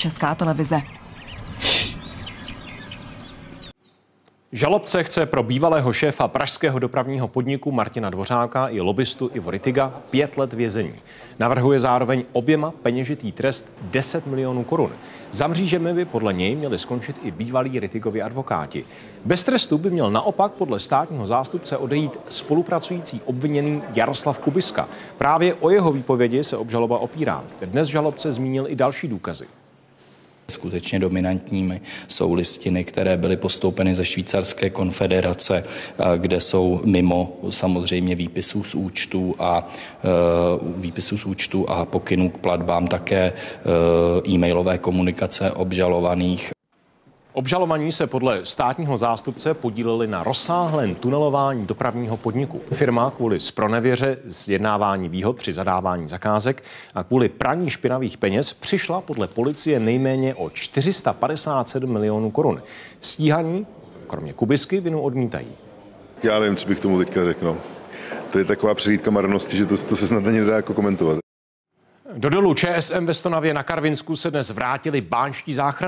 Česká televize. Žalobce chce pro bývalého šéfa pražského dopravního podniku Martina Dvořáka i lobistu Ivo Ritiga pět let vězení. Navrhuje zároveň oběma peněžitý trest 10 milionů korun. Za mřížemi by podle něj měli skončit i bývalí Ritigovi advokáti. Bez trestu by měl naopak podle státního zástupce odejít spolupracující obviněný Jaroslav Kubiska. Právě o jeho výpovědi se obžaloba opírá. Dnes žalobce zmínil i další důkazy. Skutečně dominantními jsou listiny, které byly postoupeny ze Švýcarské konfederace, kde jsou mimo samozřejmě výpisů z účtu a výpisů z účtu a pokynů k platbám také e-mailové komunikace obžalovaných. Obžalovaní se podle státního zástupce podíleli na rozsáhlém tunelování dopravního podniku. Firma kvůli spronevěře zjednávání výhod při zadávání zakázek a kvůli praní špinavých peněz přišla podle policie nejméně o 457 milionů korun. Stíhaní, kromě Kubisky, vinu odmítají. Já nevím, co bych tomu teďka řekl. No. To je taková přehlídka marnosti, že to, to se snad ani nedá jako komentovat. Do dolu ČSM ve Stonavě na Karvinsku se dnes vrátili bánští záchrana.